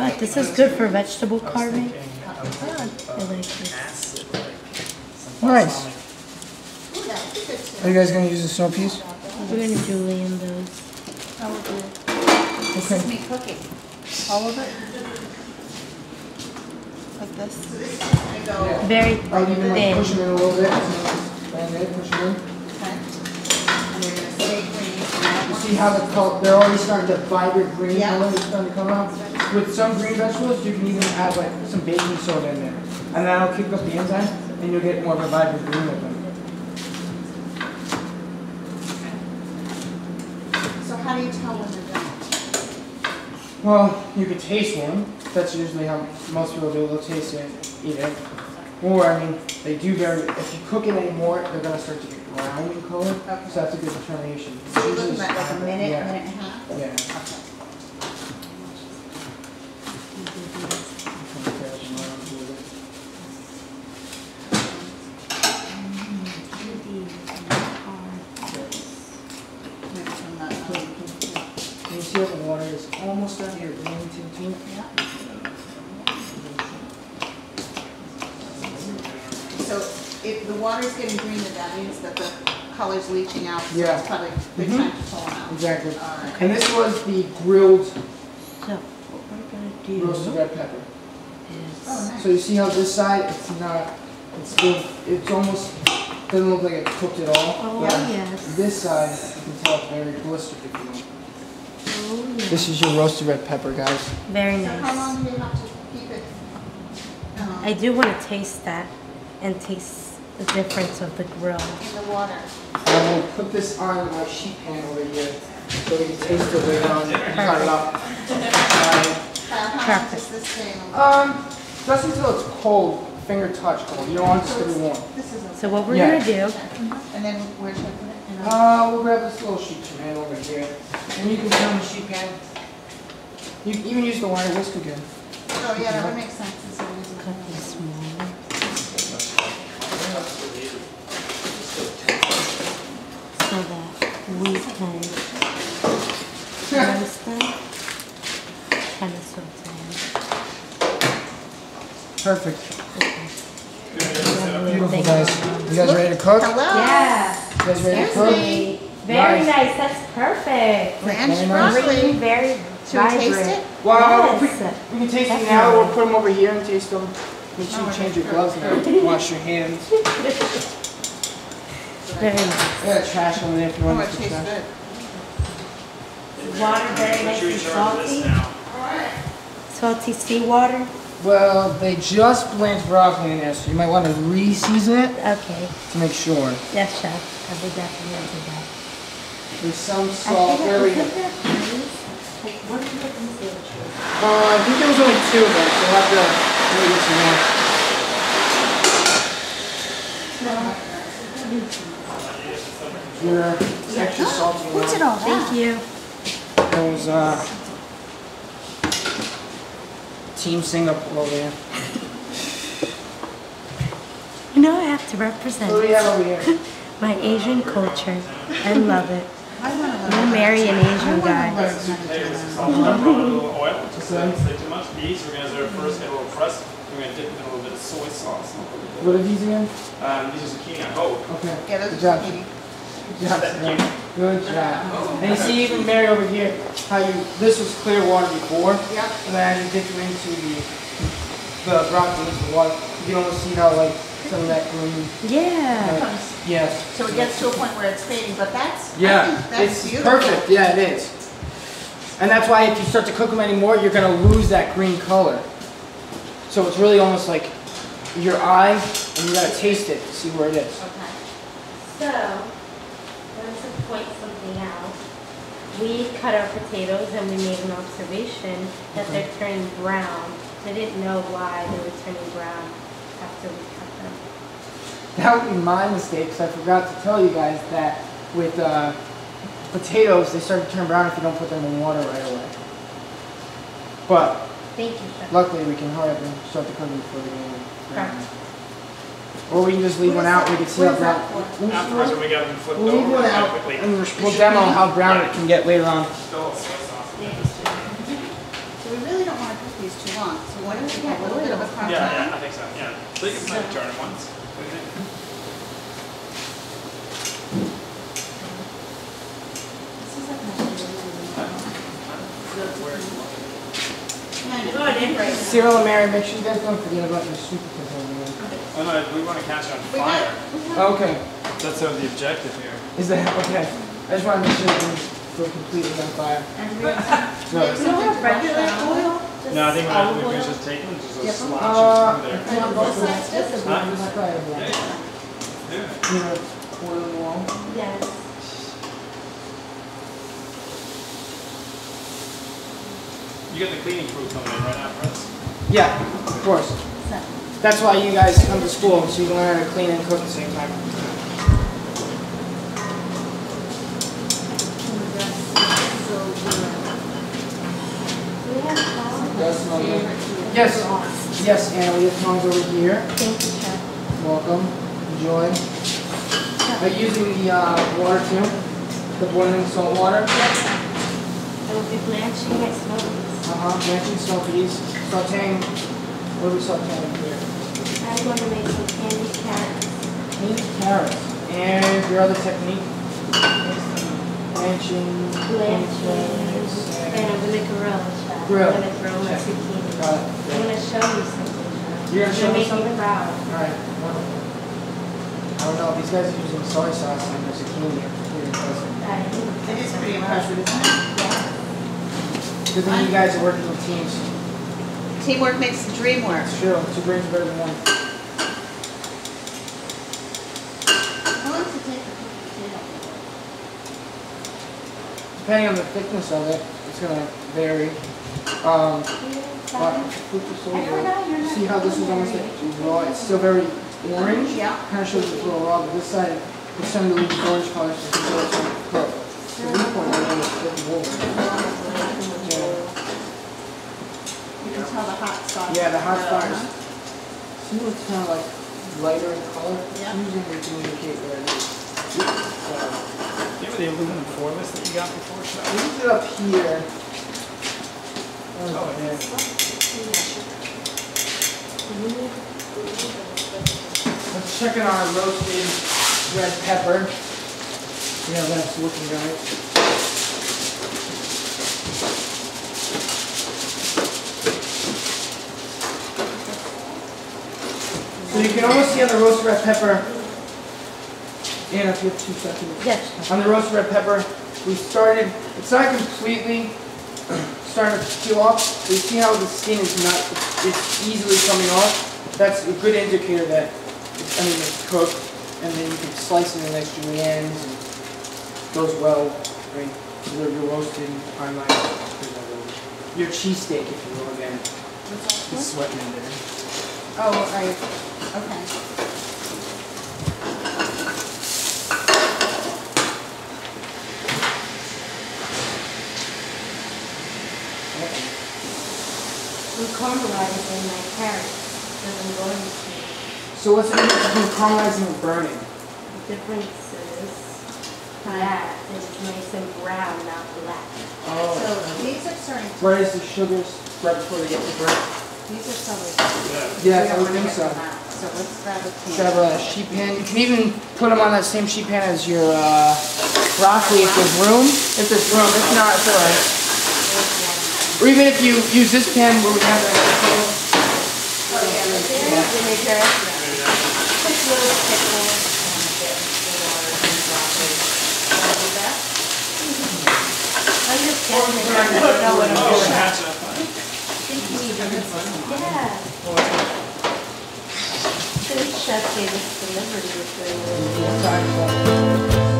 This is good for vegetable carving. I like this. Nice. Ooh, that would be good too. Are you guys gonna use the snow peas? We're gonna julienne those. This is me cooking. All of it? Like this? So this is just gonna Very I'll even like thin. push them in a little bit. And then push them in. okay. And they're gonna stay green. so I don't You see how the color, they're already starting to vibrant green Yeah. color is starting to come out? With some green vegetables, you can even add like some baking soda in there. And that'll kick up the enzyme and you'll get more of a vibrant green with them. So how do you tell when they're done? Well, you could taste one. That's usually how most people do. They'll taste it, eat it. Or, I mean, they do very, if you cook it anymore, they're gonna start to get brown in color. Okay. So that's a good determination. So you're looking at like a minute, Yeah. minute and a half? Yeah. Maybe turn that on. Can you see how the water is almost down here, green tint to it? Yeah. So if the water's getting green, then that means that the color's leaching out, so Yeah. it's probably a good Mhm. time to pull them out. Exactly. All right. And this was the grilled So what we're gonna roasted do red pepper. Oh, is nice. So you see how this side, it's not, it's still, it's almost, doesn't look like it's cooked at all. Oh, But yes. This side, you can tell it's very blistered if you want. Yeah. This is your roasted red pepper, guys. very So how nice. long do you have to keep it? I do want to taste that and taste the difference of the grill. In the water? I will put this on my sheet pan over here, so we can taste it later on, cut it up. Kyle, how long Perfect. does this stay in the Um, just until it's cold, finger touch cold, you don't want it to be warm. This is. So what we're Yeah. gonna do, And then where should I put it? In a- Uh, we'll grab this little sheet pan over here, and you can put on the sheet pan. You can even use the wire whisk again. Oh, yeah, that would make sense. instead of using- cut this smaller. So that we can roast them. Kind of saute Perfect. them. Beautiful, guys. You guys ready to cook? Hello? Yeah, guys ready to Excuse cook? me. very Nice. nice, that's perfect. Ranch Very nice. Broccoli. very Should we taste it? Well, we, Yes. we can taste them now, or put them over here and taste them. Make sure you change your gloves now. Wash your hands. Very nice. I got trash over there if you want to tastes trash. good. Water very nice and salty. Salty seawater. Well, they just blanched broccoli in there, so you might want to re-season it Okay, to make sure. yes, chef, I will definitely do that. There's some salt. Where I we think that is- like, what did you were? Uh, I think there was only two, but we'll have to maybe get some more. Your extra Who did one. all Thank you. There was uh, Team Singapore over there. You know, I have to What do we represent have over here? my Asian culture. I love it. I wanna I'm learn. gonna marry an Asian I wanna guy. learn how to that. salt and pepper, a little oil, that? just don't too much. These, we're gonna do first get a little crust. We're gonna dip in a little bit of soy sauce. What are these again? Um, these are zucchini, I hope. Okay. Yeah, those Good are job. zucchini. Good job. Sam. Good job. And you see even Mary over here, how you, this was clear water before. Yeah. And then as you dip them into the, the broccoli into the water, you can almost see how like some of that green, Yeah. Uh, yes. So it gets to a point where it's fading, but that's, Yeah, that's it's beautiful. perfect. Yeah, it is. And that's why if you start to cook them anymore, you're gonna lose that green color. So it's really almost like your eye, and you gotta taste it to see where it is. Okay. So, I want to point something out. We cut our potatoes and we made an observation that they're turning brown. I didn't know why they were turning brown after we cut them. That would be my mistake, because I forgot to tell you guys that with uh, potatoes, they start to turn brown if you don't put them in water right away. But Thank you, Chef. luckily, we can hurry up and start the cooking before they go brown. Correct. Or we can just leave one out, we can see how that brown. We'll- Afterwards, we get them flipped We'll leave one out, quickly. and we'll we'll demo how brown it can get later on. Still soy sauce. So we really don't wanna cook these too long. water, yeah, a little bit of a cross. Yeah, yeah, I think so, yeah. So you can maybe turn it once. What do you think? It is right. Cyril and Mary, make sure you guys don't forget about your sweet potato. Oh no, we want to catch it on We got- fire. Okay, That's sort of the objective here. is that, okay. I just want to make sure it didn't go completely on fire. And we're- No, You don't regular oil? No, I think what I we oil? should take them, just a Yeah. slosh Uh, it through there. No, both sides, this is Huh? one. Just try it, Yeah, yeah. yeah. Yeah. You know, oil in the wall. Yes. You got the cleaning crew coming in right now, Chris? Yeah, of course. That's why you guys come to school, so you can learn how to clean and cook at the same time. Yes, yes, Anna, we have tongs over here. Thank you, Chef. Welcome, enjoy. Are you using the uh, water too? The boiling salt water? Yes. I will be blanching my smokies. Uh-huh, blanching smokies, sauteing, what are we sauteing here? I'm going to make some candied carrots. Candied carrots. And your other technique? Blanching. Blanching, and- and I'm gonna grill, Chef. Grill. I'm gonna grill my Check. zucchini. Got it. I'm gonna show you something, You're gonna show me make something? you proud. Alright, wonderful. I don't know, these guys are using soy sauce on their zucchini. Pretty impressive. I think It is pretty impressive, isn't it? Good thing you guys are working in teams. Teamwork makes the dream work. It's true, two brains are better than one. How long does it take to cook a potato? Depending on the thickness of it, it's gonna vary. Um, but flip this over. See how this is almost like raw, it's still very orange? Yeah. Kinda shows it's a little raw, but this side, starting to leave orange color, so it's still trying to cook. The leaf one, I know, is flipping over. You can tell the hot spot. Yeah, the hot Uh, spots. See what's kind of like lighter in color? Yeah. Usually we can indicate where it is. So, You have the aluminum foil list that you got before, Chef? leave it up here. Oh, yeah. Let's check in our roasted red pepper. Yeah, that's looking right. So you can almost see on the roasted red pepper, Anna, if you have two seconds. Yes. On the roasted red pepper, we started, it's not completely starting to peel off. We see how the skin is not, it's easily coming off. That's a good indicator that, it's, I mean, it's cooked. And then you can slice it in nice juliennes and goes well. I mean, your, your roasted on my, your cheesesteak, if you will, again. It's sweating in there. Oh, right, okay. Caramelizing my carrots that I'm going to. So what's the difference between caramelizing and burning? The difference is that it's nice and brown, not black. So these are starting, to- Whereas the sugars, right before they get to burn. these are probably. Yeah. Yeah, we I would think so. So let's grab a can. Grab a sheet pan. You can even put them on that same sheet pan as your uh, broccoli if there's room. If there's room. If not, it's alright. Or even if you use this pan where we have that. Doing. Yeah. The chef gave us delivery with the. Exactly.